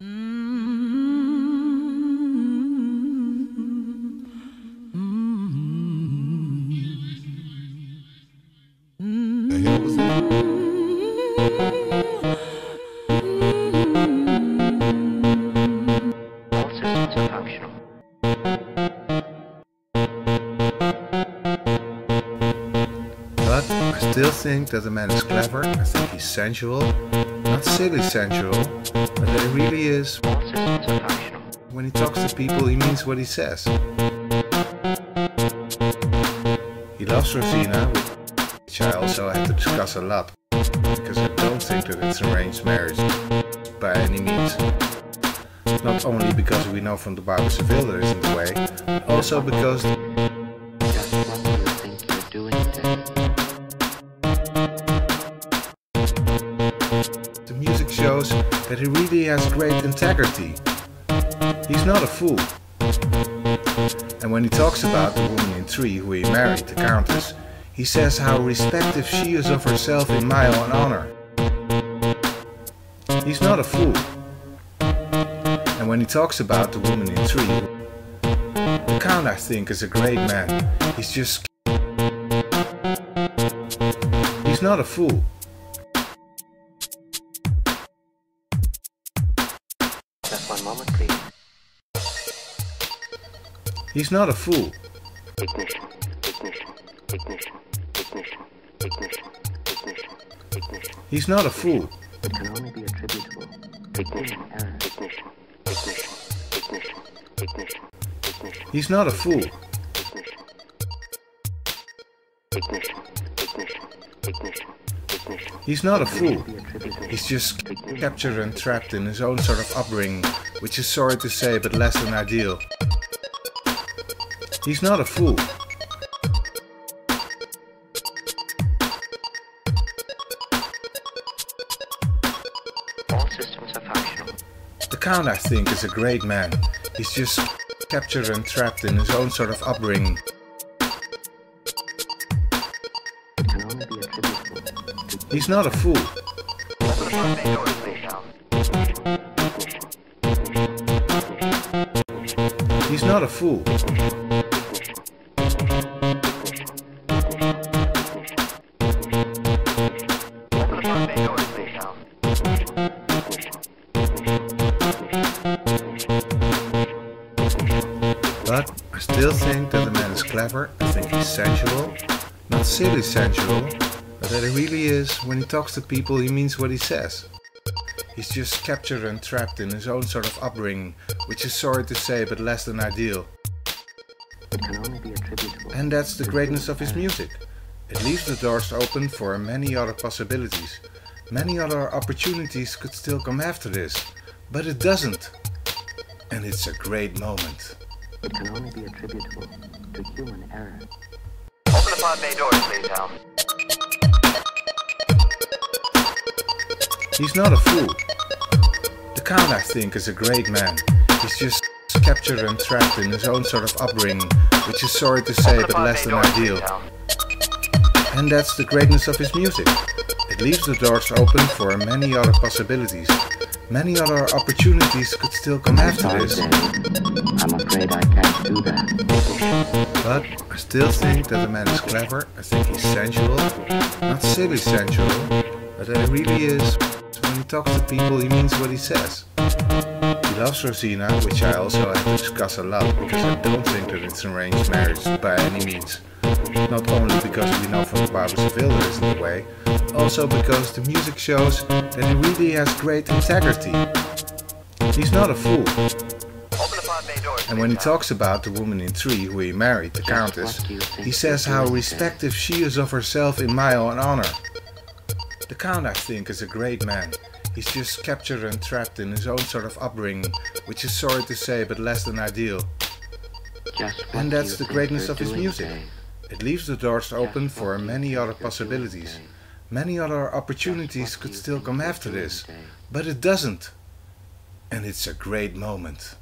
But I still think that the man is clever. I think he's sensual. Not silly sensual, but that really is. When he talks to people, he means what he says. He loves Rosina, which I also had to discuss a lot. Because I don't think that it's arranged marriage by any means. Not only because we know from the Barber Seville there isn't a way, also because The music shows that he really has great integrity. He's not a fool. And when he talks about the woman in three who he married, the Countess, he says how respective she is of herself in mile and honor. He's not a fool. And when he talks about the woman in three, the Count I think is a great man. He's just... He's not a fool. One moment, please. He's not a fool. Ignition, ignition, ignition, ignition, ignition, ignition, ignition. He's not a fool. It can only be attributable ignition, error, ignition, ignition, ignition, ignition, ignition, He's not a fool. ignition, ignition, ignition, ignition, ignition. He's not a fool. He's just captured and trapped in his own sort of upbringing, which is sorry to say, but less than ideal. He's not a fool. All systems are functional. The Count, I think, is a great man. He's just captured and trapped in his own sort of upbringing. He's not a fool. He's not a fool. But I still think that the man is clever. I think he's sensual. Not silly sensual, but that he really is. When he talks to people, he means what he says. He's just captured and trapped in his own sort of upbringing, which is sorry to say, but less than ideal. It can only be attributable. And that's the greatness of his music. It leaves the doors open for many other possibilities. Many other opportunities could still come after this, but it doesn't. And it's a great moment. It can only be attributable to human error. Open the pod bay doors, please, Hal. He's not a fool. The Count, I think, is a great man. He's just captured and trapped in his own sort of upbringing, which is sorry to say, but less than ideal. And that's the greatness of his music. It leaves the doors open for many other possibilities. Many other opportunities could still come after Sorry, this. I'm afraid I can't do that. But I still think that the man is clever. I think he's sensual. Not silly sensual, but that he really is. Talks to people, he means what he says. He loves Rosina, which I also have to discuss a lot, because I don't think that it's an arranged marriage by any means. Not only because we know from the Barber Seville isn't a way, also because the music shows that he really has great integrity. He's not a fool. And when he talks about the woman in three who he married, the Countess, he says how respective she is of herself in my own honor. The Count, I think, is a great man. He's just captured and trapped in his own sort of upbringing, which is sorry to say, but less than ideal. And that's the greatness of his music. It leaves the doors open Just for what do you many other possibilities. Many other opportunities could still come after this, but it doesn't. And it's a great moment.